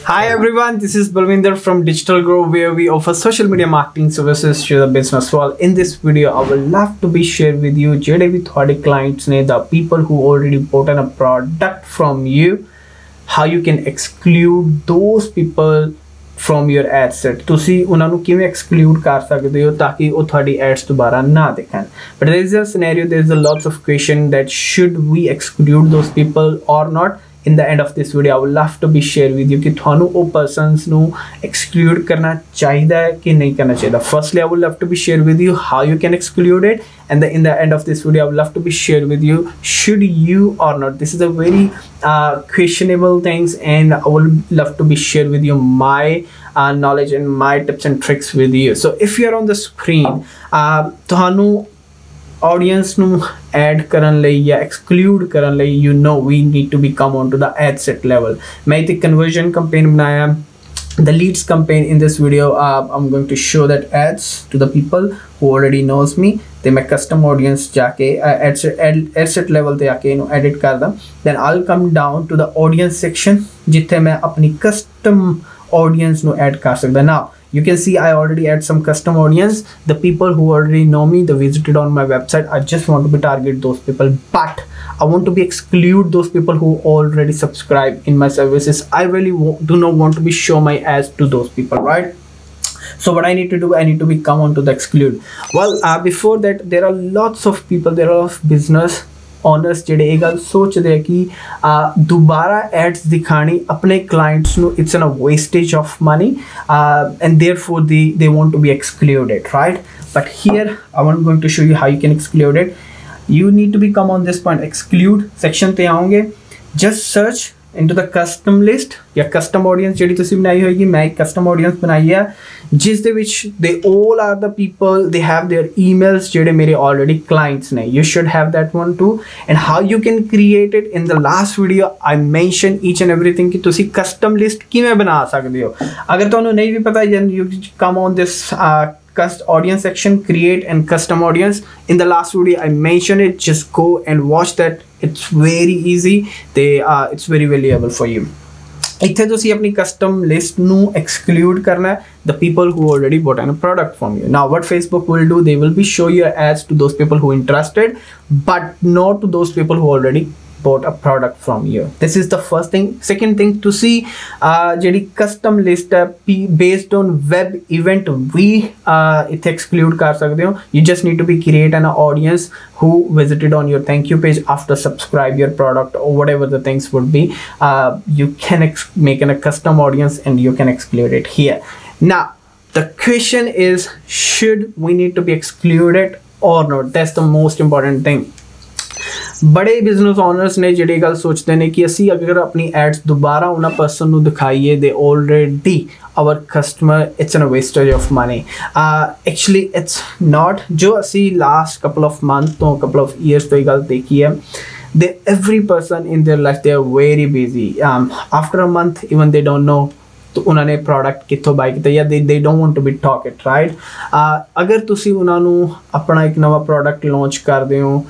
Hi everyone, this is Balvinder from Digital Grow where we offer social media marketing services to the business world. In this video, I will love to be shared with you ਜਿਹੜੇ ਵੀ ਤੁਹਾਡੇ clients ਨੇ the people who already bought a product from you how you can exclude those people from your ad set ਤੁਸੀਂ ਉਹਨਾਂ ਨੂੰ ਕਿਵੇਂ exclude ਕਰ ਸਕਦੇ ਹੋ ਤਾਂ ਕਿ ਉਹ ਤੁਹਾਡੀ ads ਦੁਬਾਰਾ ਨਾ ਦੇਖਣ but there is a scenario there is a lots of question that should we exclude those people or not in the end of this video I would love to be share with you ਕਿ ਤੁਹਾਨੂੰ ਉਹ persons ਨੂੰ exclude ਕਰਨਾ ਚਾਹੀਦਾ ਹੈ ਕਿ ਨਹੀਂ ਕਰਨਾ ਚਾਹੀਦਾ firstly I would love to be share with you how you can exclude it and the, in the end of this video I would love to be share with you should you or not this is a very uh, questionable things and I would love to be share with you my uh, knowledge and my tips and tricks with you so if you're on the screen uh, ਤੁਹਾਨੂੰ audience ਨੂੰ add ਕਰਨ ਲਈ ਜਾਂ exclude ਕਰਨ ਲਈ you know we need to become on to the ad set level ਮੈਂ ਇਥੇ conversion campaign ਬਣਾਇਆ the leads campaign in this video uh, i'm going to show that ads to the people who already knows me. They my custom audience jaake uh, ad set ad, set level te aake no edit kar dam then i'll come down to the audience section jithe main apni custom audience no add kar sakda. Now you can see i already add some custom audience. The people who already know me they visited on my website i just want to be target those people. But i want to be exclude those people who already subscribe in my services. I really do not want to be show my ads to those people right? So what i need to do i need to be come on to the exclude. Well uh, before that there are lots of people there are of business honours ਜਿਹੜੇ ਇਹ ਗੱਲ ਸੋਚਦੇ ਆ ਕਿ ਦੁਬਾਰਾ ads ਦਿਖਾਣੀ ਆਪਣੇ clients ਨੂੰ it's an a wastage of money and therefore they they want to be excluded right but here I want going to show you how you can exclude it you need to be come on this point exclude section ਤੇ ਆਉਂਗੇ just search into the custom list ਜਾਂ custom audience ਜਿਹੜੀ ਤੁਸੀਂ ਬਣਾਈ ਹੋਏਗੀ ਮੈਂ ਇੱਕ custom audience ਬਣਾਈ ਹੈ ਜਿਸ ਦੇ ਵਿੱਚ they all are the people they have their emails ਜਿਹੜੇ ਮੇਰੇ already clients ਨੇ you should have that one too and how you can create it in the last video I mentioned each and everything ਕਿ ਤੁਸੀਂ custom list ਕਿਵੇਂ ਬਣਾ ਸਕਦੇ ਹੋ ਅਗਰ ਤੁਹਾਨੂੰ ਨਹੀਂ ਵੀ ਪਤਾ then you come on this uh, custom audience section create and custom audience in the last video i mentioned it just go and watch that it's very easy they uh, it's very valuable for you ਇੱਥੇ ਤੁਸੀਂ ਆਪਣੀ custom list ਨੂੰ exclude ਕਰਨਾ ਹੈ the people who already bought a product from you now what facebook will do they will be show your ads to those people who interested but not to those people who already bought a product from you this is the first thing second thing to see uh ਜਿਹੜੀ custom list ਹੈ based on web event we uh it exclude ਕਰ ਸਕਦੇ ਹੋ you just need to be create an audience who visited on your thank you page after subscribe your product or whatever the things would be uh you can make an, a custom audience and you can exclude it here now the question is should we need to be excluded or not that's the most important thing ਬੜੇ business owners ਨੇ ਜਿਹੜੇ ਗੱਲ ਸੋਚਦੇ ਨੇ ਕਿ ਅਸੀਂ ਅਗਰ ਆਪਣੀ ਐਡਸ ਦੁਬਾਰਾ ਉਹਨਾਂ ਪਰਸਨ ਨੂੰ ਦਿਖਾਈਏ they already our customer it's an wastage of money actually it's not ਜੋ ਅਸੀਂ ਲਾਸਟ ਕਪਲ ਆਫ ਮੰਥ ਤੋਂ ਕਪਲ ਆਫ ਇਅਰਸ ਤੋਂ ਇਹ ਗੱਲ ਦੇਖੀ ਹੈ they every person in their life they are very busy um, after a month even they don't know ਉਹਨਾਂ ਨੇ ਪ੍ਰੋਡਕਟ ਕਿੱਥੋਂ ਬਾਈ ਕੀਤਾ, ਜਾਂ they they don't want to be talk it right ਅਗਰ ਤੁਸੀਂ ਉਹਨਾਂ ਨੂੰ ਆਪਣਾ ਇੱਕ ਨਵਾਂ ਪ੍ਰੋਡਕਟ ਲਾਂਚ ਕਰਦੇ ਹੋ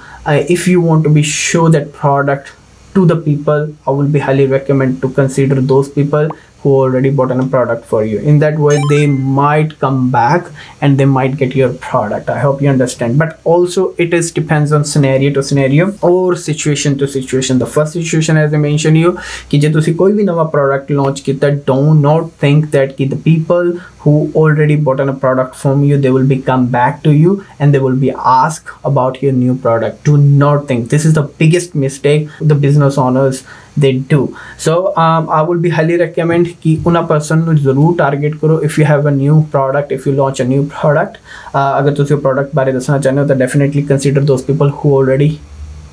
if you want to be show that product to the people, i will be highly recommend to consider those people. who already bought a product for you. In that way they might come back and they might get your product. I hope you understand. But also it is depends on scenario to scenario or situation to situation. The first situation as i mentioned you ki je tusi koi bhi nawa product launch kita don't not think that ki the people who already bought a product from you they will be come back to you and they will be asked about your new product. Do not think. This is the biggest mistake the business owners they do. So um, i will be highly recommend ki una person the zarur target karo. If you have a new product if you launch a new product uh, agar tusi product bare dasna chahne ho definitely consider those people who already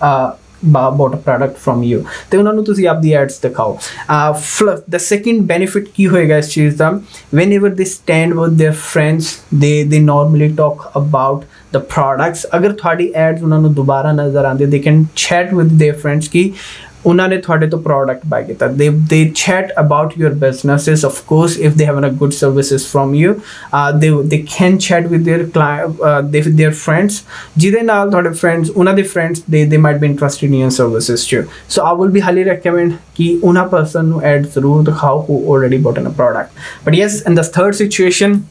uh, bought a product from you ਤੇ ਉਹਨਾਂ ਨੂੰ ਤੁਸੀਂ ਆਪਦੀ ads ਦਿਖਾਓ the second benefit ਕੀ ਹੋਏਗਾ ਇਸ ਚੀਜ਼ ਦਾ whenever they stand with their friends they they normally talk about the products ਅਗਰ ਤੁਹਾਡੀ ਐਡਸ ਉਹਨਾਂ ਨੂੰ ਦੁਬਾਰਾ ਨਜ਼ਰ ਆਉਂਦੇ they can chat with their friends ਕਿ ਉਹਨਾਂ ਨੇ ਤੁਹਾਡੇ ਤੋਂ ਪ੍ਰੋਡਕਟ ਬਾਈ ਕੀਤਾ they they chat about your businesses of course if they have a good services from you uh, they they can chat with their client uh, they, with their friends ਜਿਹਦੇ ਨਾਲ ਤੁਹਾਡੇ friends ਉਹਨਾਂ ਦੇ friends they they might be interested in your services too so I will be highly recommend ਕਿ ਉਹਨਾਂ person ਨੂੰ ad ਜ਼ਰੂਰ ਦਿਖਾਓ who already bought a product but yes in the third situation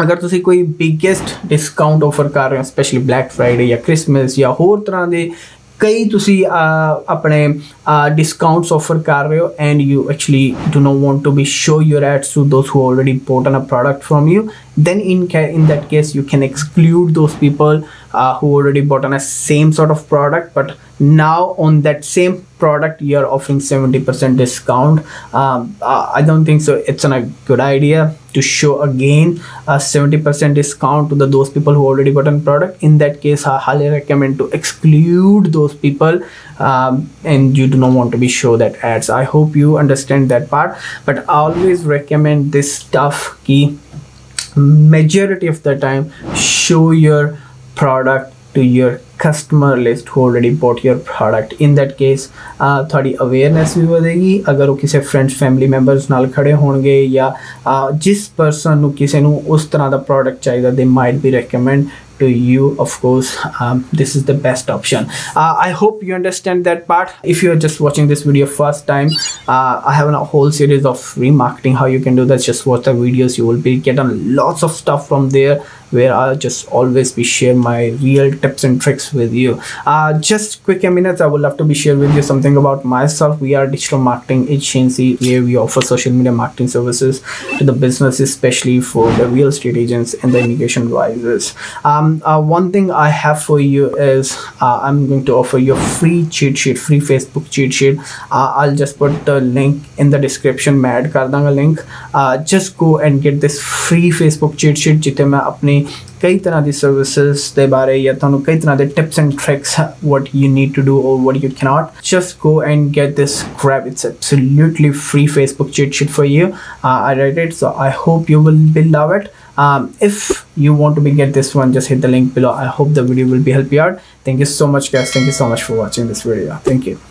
ਅਗਰ ਤੁਸੀਂ ਕੋਈ ਬਿਗੇਸਟ ਡਿਸਕਾਊਂਟ ਆਫਰ ਕਰ ਰਹੇ ਹੋ ਸਪੈਸ਼ਲੀ ਬਲੈਕ ਫਰਾਈਡੇ ਜਾਂ ਕ੍ਰਿਸਮਸ ਜਾਂ ਹੋਰ ਤਰ੍ਹਾਂ ਦੇ ਕਈ ਤੁਸੀਂ ਆਪਣੇ discounts offer ਕਰ ਰਹੇ ਹੋ and you actually do not want to be show your ads to those who already bought on a product from you then in in that case you can exclude those people uh, who already bought on a same sort of product but now on that same product you're offering 70% discount um, uh, i don't think so it's a good idea to show again a 70% discount to the those people who already bought a product. In that case i highly recommend to exclude those people um, and you do not want to be show that ads. I hope you understand that part but i always recommend this stuff key majority of the time show your product to your customer list who already bought your product in that case ਤੁਹਾਡੀ awareness ਵੀ ਵਧੇਗੀ ਅਗਰ ਉਹ ਕਿਸੇ friends family members ਨਾਲ ਖੜੇ ਹੋਣਗੇ ਜਾਂ ਜਿਸ ਪਰਸਨ ਨੂੰ ਕਿਸੇ ਨੂੰ ਉਸ ਤਰ੍ਹਾਂ ਦਾ ਪ੍ਰੋਡਕਟ ਚਾਹੀਦਾ they might be recommend to you of course um, this is the best option uh, i hope you understand that part if you're just watching this video first time uh, i have a whole series of remarketing how you can do that just watch the videos you will be getting lots of stuff from there where I'll just always be share my real tips and tricks with you. Uh, just quick minutes, I would love to be share with you something about myself. We are digital marketing agency where we offer social media marketing services to the businesses, especially for the real estate agents and the immigration advisors. Um, uh, one thing I have for you is uh, I'm going to offer you a free cheat sheet, free Facebook cheat sheet. Uh, I'll just put the link in the description. मैं add कर दूंगा link. Uh, just go and get this free Facebook cheat sheet जितने मैं अपनी ਕਈ ਤਰ੍ਹਾਂ ਦੀ services ਦੇ ਬਾਰੇ ਜਾਂ ਤੁਹਾਨੂੰ ਕਈ ਤਰ੍ਹਾਂ ਦੇ tips and tricks what you need to do or what you cannot just go and get this grab it's absolutely free facebook cheat sheet for you uh, i read it so i hope you will be love it um, if you want to be get this one just hit the link below. I hope the video will be help you out. Thank you so much guys. Thank you so much for watching this video. Thank you